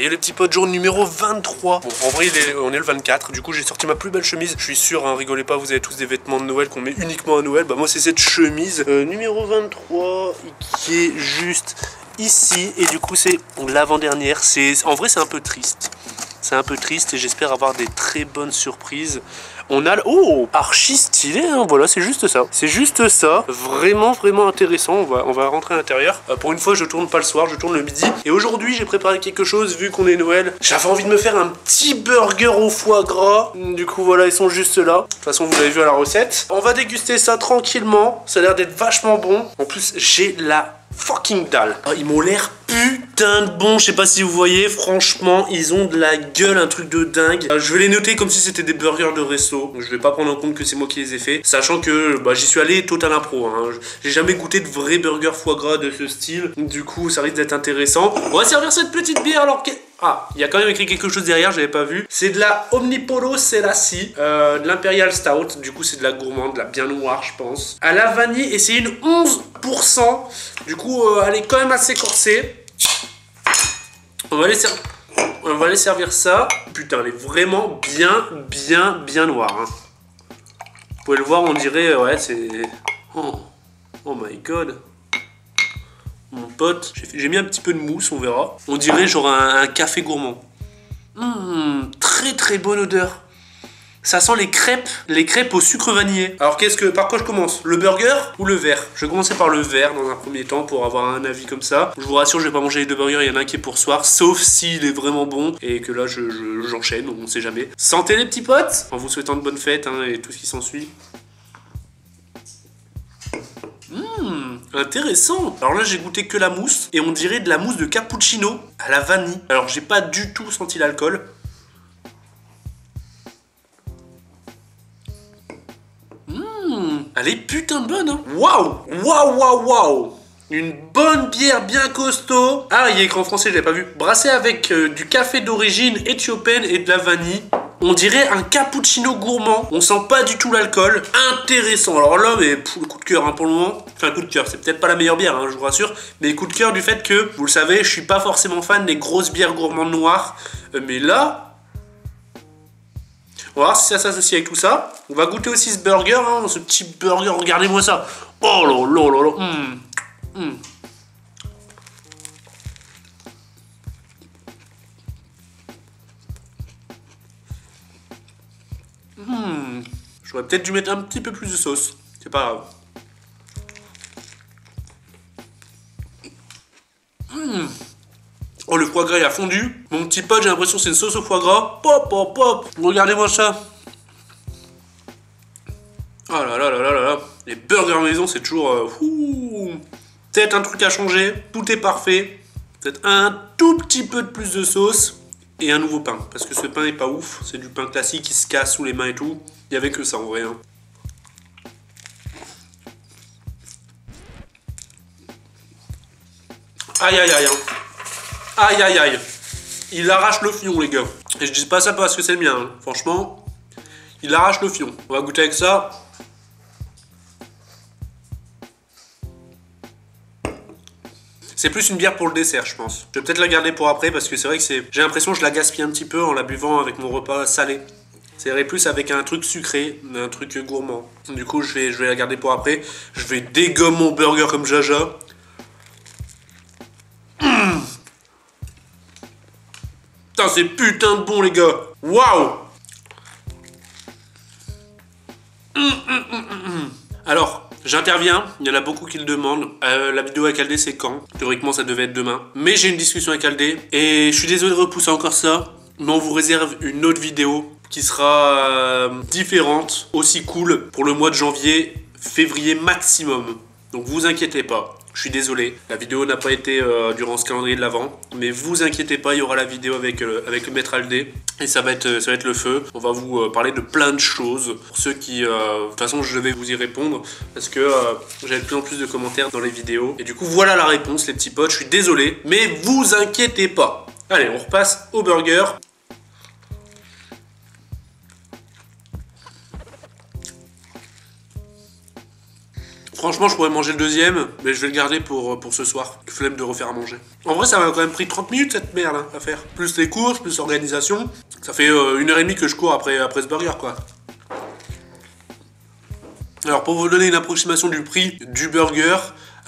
Et le petit pote jour numéro 23. Bon, en vrai, on est le 24. Du coup, j'ai sorti ma plus belle chemise. Je suis sûr, hein, rigolez pas, vous avez tous des vêtements de Noël qu'on met uniquement à Noël. Bah, moi, c'est cette chemise euh, numéro 23 qui est juste ici. Et du coup, c'est l'avant-dernière. C'est En vrai, c'est un peu triste. C'est un peu triste et j'espère avoir des très bonnes surprises. On a le... Oh Archi stylé, hein, voilà, c'est juste ça. C'est juste ça. Vraiment, vraiment intéressant. On va, on va rentrer à l'intérieur. Euh, pour une fois, je tourne pas le soir, je tourne le midi. Et aujourd'hui, j'ai préparé quelque chose, vu qu'on est Noël. J'avais envie de me faire un petit burger au foie gras. Du coup, voilà, ils sont juste là. De toute façon, vous l'avez vu à la recette. On va déguster ça tranquillement. Ça a l'air d'être vachement bon. En plus, j'ai la fucking dalle. Ah, ils m'ont l'air putain de bon. Je sais pas si vous voyez, franchement, ils ont de la gueule, un truc de dingue. Euh, je vais les noter comme si c'était des burgers de resto. Je vais pas prendre en compte que c'est moi qui les ai fait. Sachant que bah, j'y suis allé total impro. Hein. J'ai jamais goûté de vrai burger foie gras de ce style. Du coup, ça risque d'être intéressant. On va servir cette petite bière alors que. Ah, il y a quand même écrit quelque chose derrière, j'avais pas vu. C'est de la Omnipolo Selassie, euh, de l'Imperial Stout. Du coup, c'est de la gourmande, de la bien noire, je pense. À la vanille, et c'est une 11%. Du coup, euh, elle est quand même assez corsée. On va, les servir ça. Putain, elle est vraiment bien, bien, bien noire. hein. Vous pouvez le voir, on dirait, ouais, c'est... Oh. oh my god. Mon pote, j'ai mis un petit peu de mousse, on verra. On dirait genre un, café gourmand. Hum, très très bonne odeur. Ça sent les crêpes, les crêpes au sucre vanillé. Alors qu'est-ce que, par quoi je commence? Le burger ou le verre? Je vais commencer par le verre dans un premier temps pour avoir un avis comme ça. Je vous rassure, je vais pas manger les deux burgers, il y en a un qui est pour soir, sauf s'il est vraiment bon et que là je, je- j'enchaîne, on sait jamais. Santé les petits potes En vous souhaitant de bonnes fêtes hein, et tout ce qui s'ensuit. Hum, intéressant. Alors là, j'ai goûté que la mousse et on dirait de la mousse de cappuccino à la vanille. Alors j'ai pas du tout senti l'alcool. Hum, elle est putain bonne. Hein. Waouh, waouh, waouh, waouh. Une bonne bière bien costaud. Ah, il y a écran français, je l'avais pas vu. Brassée avec euh, du café d'origine éthiopienne et de la vanille. On dirait un cappuccino gourmand. On sent pas du tout l'alcool. Intéressant. Alors là, mais coup de cœur hein, pour le moment. Enfin, coup de cœur. C'est peut-être pas la meilleure bière, hein, je vous rassure. Mais coup de cœur du fait que, vous le savez, je suis pas forcément fan des grosses bières gourmandes noires. Euh, mais là, on va voir si ça s'associe avec tout ça. On va goûter aussi ce burger, hein, ce petit burger. Regardez-moi ça. Oh là là là là. Hum. Hum. J'aurais peut-être dû mettre un petit peu plus de sauce. C'est pas grave. Hum. Oh, le foie gras il a fondu. Mon petit pote, j'ai l'impression que c'est une sauce au foie gras. Pop, pop, pop. Regardez-moi ça. Oh là là là là là là. Les burgers maison, c'est toujours. euh. Peut-être un truc à changer. Tout est parfait. Peut-être un tout petit peu de plus de sauce. Et un nouveau pain. Parce que ce pain est pas ouf. C'est du pain classique qui se casse sous les mains et tout. Il y avait que ça en vrai. hein. Aïe aïe aïe. hein. Aïe aïe aïe. Il arrache le fion, les gars. Et je dis pas ça parce que c'est le mien. hein. Franchement, il arrache le fion. On va goûter avec ça. C'est plus une bière pour le dessert, je pense. Je vais peut-être la garder pour après parce que c'est vrai que c'est. J'ai l'impression que je la gaspille un petit peu en la buvant avec mon repas salé. C'est plus avec un truc sucré, un truc gourmand. Du coup, je vais, je vais la garder pour après. Je vais dégommer mon burger comme Jaja. Mmh. Putain, c'est putain de bon, les gars. Waouh j'interviens. Il y en a beaucoup qui le demandent. Euh, la vidéo avec Aldé, c'est quand? Théoriquement, ça devait être demain. Mais j'ai une discussion avec Aldé. Et je suis désolé de repousser encore ça. Mais on vous réserve une autre vidéo qui sera euh, différente, aussi cool pour le mois de janvier, février maximum. Donc vous inquiétez pas. Je suis désolé, la vidéo n'a pas été euh, durant ce calendrier de l'avant, mais vous inquiétez pas, il y aura la vidéo avec, euh, avec le maître Aldé et ça va, être, euh, ça va être le feu. On va vous parler de plein de choses. Pour ceux qui, de toute façon, je vais vous y répondre parce que j'ai de plus en plus de commentaires dans les vidéos. Et du coup, voilà la réponse, les petits potes. Je suis désolé, mais vous inquiétez pas. Allez, on repasse au burger. Franchement, je pourrais manger le deuxième, mais je vais le garder pour, pour ce soir. Flemme de refaire à manger. En vrai, ça m'a quand même pris 30 minutes cette merde hein, à faire. Plus les courses, plus l'organisation. Ça fait euh, une heure et demie que je cours après, après ce burger, quoi. Alors, pour vous donner une approximation du prix du burger,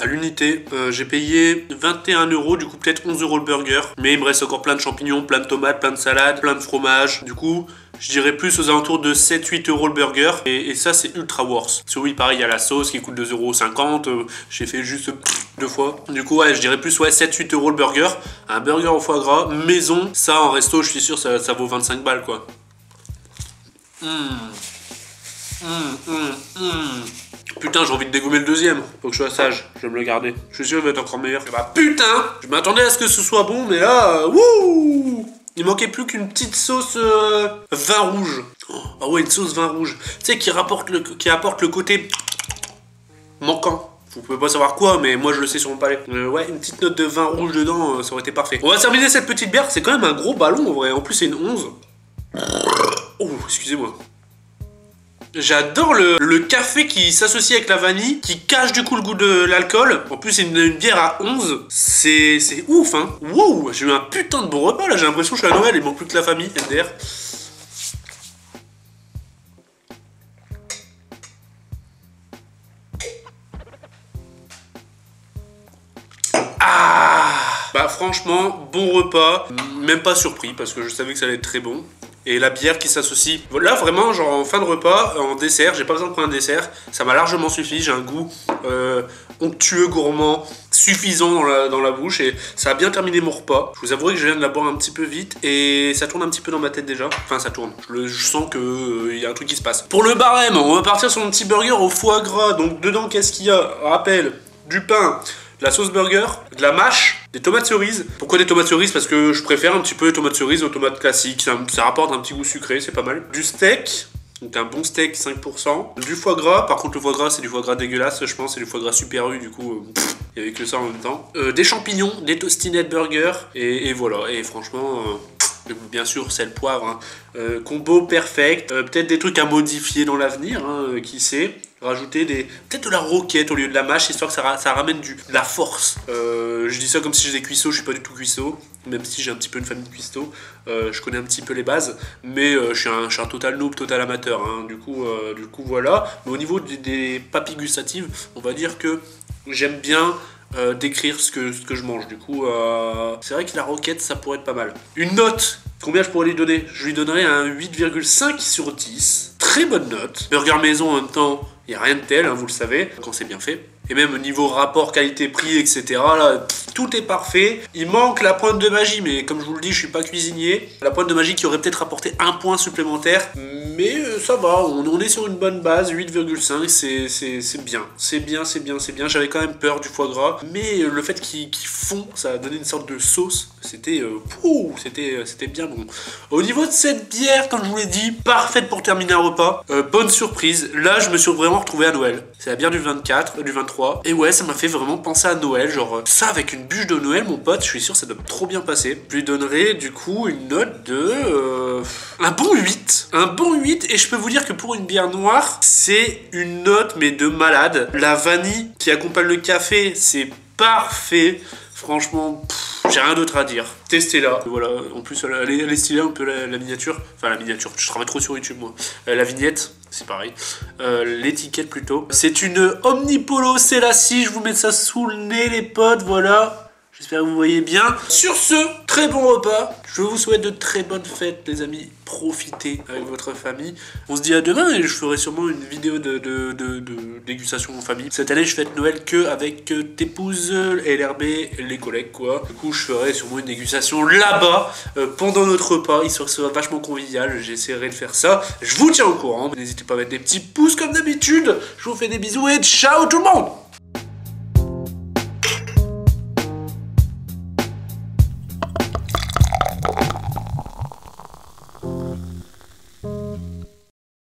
à l'unité. Euh, j'ai payé 21 euros, du coup peut-être 11 euros le burger. Mais il me reste encore plein de champignons, plein de tomates, plein de salades, plein de fromage. Du coup, je dirais plus aux alentours de 7-8 euros le burger. Et, ça, c'est ultra worse. Parce oui, pareil, il y a la sauce qui coûte 2,50 euros. Euh, j'ai fait juste deux fois. Du coup, ouais, je dirais plus ouais, 7-8 euros le burger. Un burger au foie gras, maison. Ça, en resto, je suis sûr, ça, vaut 25 balles, quoi. Mmh. Mmh, mmh, Putain, j'ai envie de dégommer le deuxième. Faut que je sois sage. Je vais me le garder. Je suis sûr qu'il va être encore meilleur. Bah putain Je m'attendais à ce que ce soit bon, mais là, wouh Il manquait plus qu'une petite sauce euh, vin rouge. Ah ouais, une sauce vin rouge. Tu sais, qui, rapporte le, qui apporte le côté manquant. Vous pouvez pas savoir quoi, mais moi je le sais sur mon palais. Euh, ouais, une petite note de vin rouge dedans, euh, ça aurait été parfait. On va terminer cette petite bière. C'est quand même un gros ballon en vrai. En plus, c'est une 11. Oh, excusez-moi. J'adore le, café qui s'associe avec la vanille, qui cache du coup le goût de l'alcool. En plus, c'est une, bière à 11. C'est ouf, hein. Wow, j'ai eu un putain de bon repas là. J'ai l'impression que je suis à Noël, il manque plus que la famille, MDR. Ah Bah franchement, bon repas, même pas surpris parce que je savais que ça allait être très bon et la bière qui s'associe. Là, vraiment, genre en fin de repas, en dessert, j'ai pas besoin de prendre un dessert, ça m'a largement suffi. J'ai un goût euh, onctueux, gourmand, suffisant dans la, dans la bouche et ça a bien terminé mon repas. Je vous avouerai que je viens de la boire un petit peu vite et ça tourne un petit peu dans ma tête déjà. Enfin, ça tourne. Je, sens qu'il euh, y a un truc qui se passe. Pour le barème, on va partir sur un petit burger au foie gras. Donc, dedans, qu'est-ce qu'il y a? Rappel, du pain, de la sauce burger, de la mâche, des tomates cerises. Pourquoi des tomates cerises? Parce que je préfère un petit peu les tomates cerises aux tomates classiques. Ça, rapporte un petit goût sucré, c'est pas mal. Du steak, donc un bon steak 5%. Du foie gras, par contre le foie gras c'est du foie gras dégueulasse, je pense, c'est du foie gras super du coup euh, il y avait que ça en même temps. Euh, des champignons, des tostinettes burger, et, voilà, et franchement... Euh, bien sûr le poivre, hein. combo perfect, peut-être des trucs à modifier dans l'avenir, hein, qui sait. Rajouter des peut-être de la roquette au lieu de la mâche histoire que ça, ça ramène du, de la force. Euh, je dis ça comme si j'étais cuistot je suis pas du tout cuistot même si j'ai un petit peu une famille de cuistot euh, je connais un petit peu les bases. Mais euh, je, suis un, je, un, total noob total amateur hein. du coup du coup voilà. Mais au niveau des, des, papilles gustatives on va dire que j'aime bien décrire ce que, ce que je mange du coup c'est vrai que la roquette ça pourrait être pas mal une note Combien je pourrais lui donner? Je lui donnerais un 8,5 sur 10. Très bonne note. Burger maison en même temps, il n'y a rien de tel, hein, vous le savez, quand c'est bien fait. Et même au niveau rapport qualité-prix, etc., tout est parfait. Il manque la pointe de magie, mais comme je vous le dis, je suis pas cuisinier. La pointe de magie qui aurait peut-être apporté un point supplémentaire. Mais euh, ça va, on, est sur une bonne base, 8,5, c'est bien. C'est bien, c'est bien, c'est bien. J'avais quand même peur du foie gras. Mais euh, le fait qu'il fond, ça a donné une sorte de sauce. C'était euh, c'était c'était bien bon. Au niveau de cette bière, comme je vous l'ai dit, parfaite pour terminer un repas. bonne surprise. Là, je me suis vraiment retrouvé à Noël. C'est la bière du 24, du 23. Et ouais, ça m'a fait vraiment penser à Noël. Genre, ça avec une bûche de Noël, mon pote, je suis sûr ça doit trop bien passer. Je lui donnerai du coup une note de... un bon 8. Un bon 8 et je peux vous dire que pour une bière noire, c'est une note mais de malade. La vanille qui accompagne le café, c'est parfait. Franchement, j'ai rien d'autre à dire. Testez-la. Voilà, en plus, elle est, stylée un peu la, miniature. Enfin, la miniature, je travaille trop sur YouTube moi. Euh, la vignette, c'est pareil. Euh, l'étiquette plutôt. C'est une Omnipolo Selassie. Je vous mets ça sous le nez, les potes. Voilà. J'espère que vous voyez bien. Sur ce, très bon repas. Je vous souhaite de très bonnes fêtes, les amis. Profitez avec votre famille. On se dit à demain et je ferai sûrement une vidéo de, de, dégustation en famille. Cette année, je fête Noël que avec épouse, LRB, les collègues, quoi. Du coup, je ferai sûrement une dégustation là-bas euh, pendant notre repas, histoire que ce soit vachement convivial. J'essaierai de faire ça. Je vous tiens au courant. N'hésitez pas à mettre des petits pouces comme d'habitude. Je vous fais des bisous et ciao tout le monde